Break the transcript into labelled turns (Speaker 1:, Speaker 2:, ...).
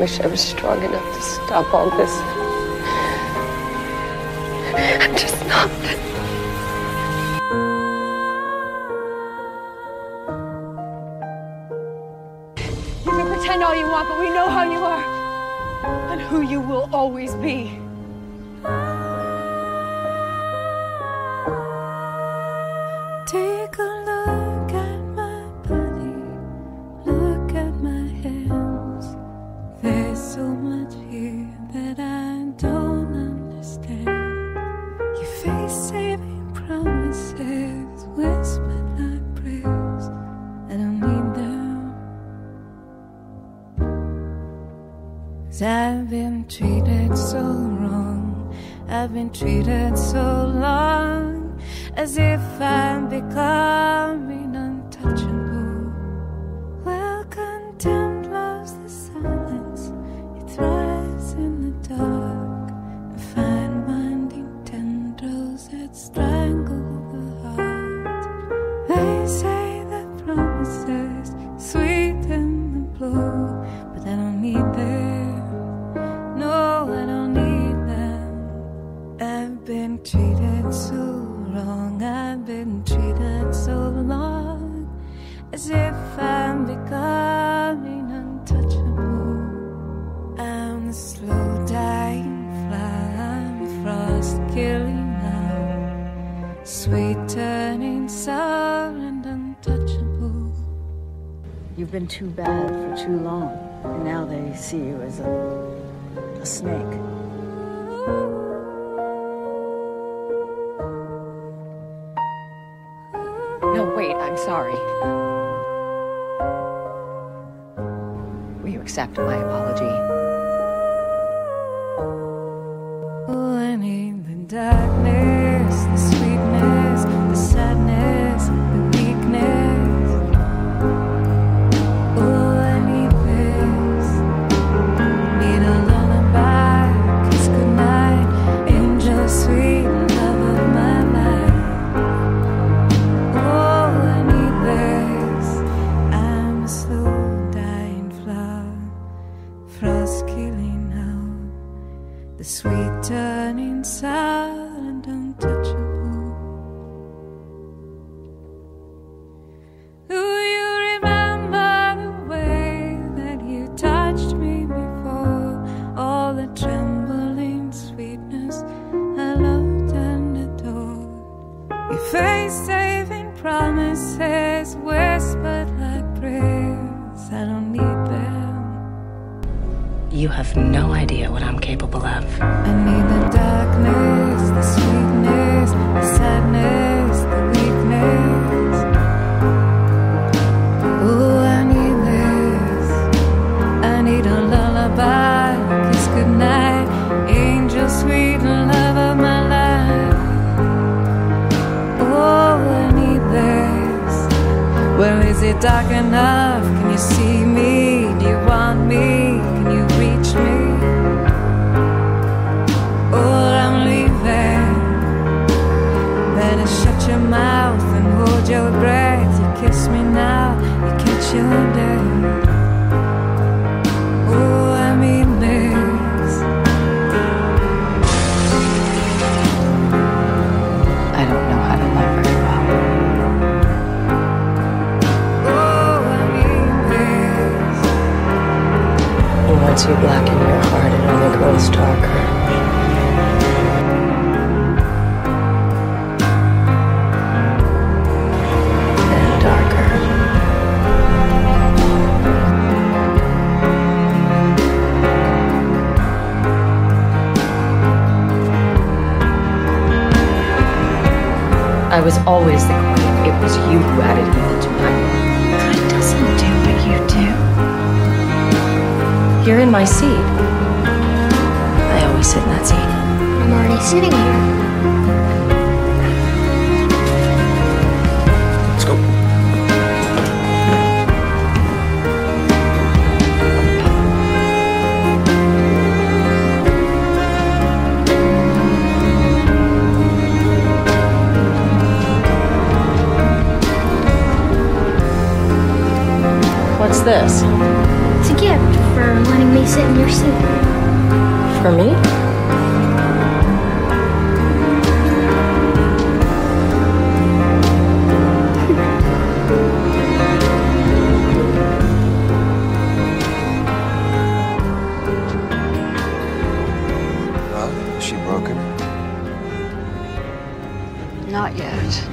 Speaker 1: wish I was strong enough to stop all this. I'm just not.
Speaker 2: You can pretend all you want, but we know how you are and who you will always be.
Speaker 3: So much here that I don't understand. Your face saving promises, whispered like prayers. I don't need them. Cause I've been treated so wrong. I've been treated so long as if killing now. Sweet turning sour and untouchable.
Speaker 4: You've been too bad for too long, and now they see you as a, a snake.
Speaker 1: No, wait, I'm sorry. Will you accept my apology?
Speaker 3: Darkness, sour and untouchable. Do you remember the way that you touched me before? All the trembling sweetness I loved and adored. Your face saving promises whispered
Speaker 5: You have no idea what I'm capable of.
Speaker 3: I need the darkness, the sweetness, the sadness, the weakness. Oh, I need this. I need a lullaby, kiss goodnight, angel sweet love of my life. Oh, I need this. Well, is it dark enough? Can you see me? Do you want me?
Speaker 1: Once you blacken your heart, it only grows darker. I was always the queen. It was you who added evil to my world.
Speaker 5: God doesn't do what you do.
Speaker 1: You're in my seat. I always sit in that seat.
Speaker 6: I'm already sitting here.
Speaker 1: What's this?
Speaker 6: It's a gift for letting me me sit in your seat.
Speaker 1: For me?
Speaker 7: Well, is she broken?
Speaker 8: Not yet.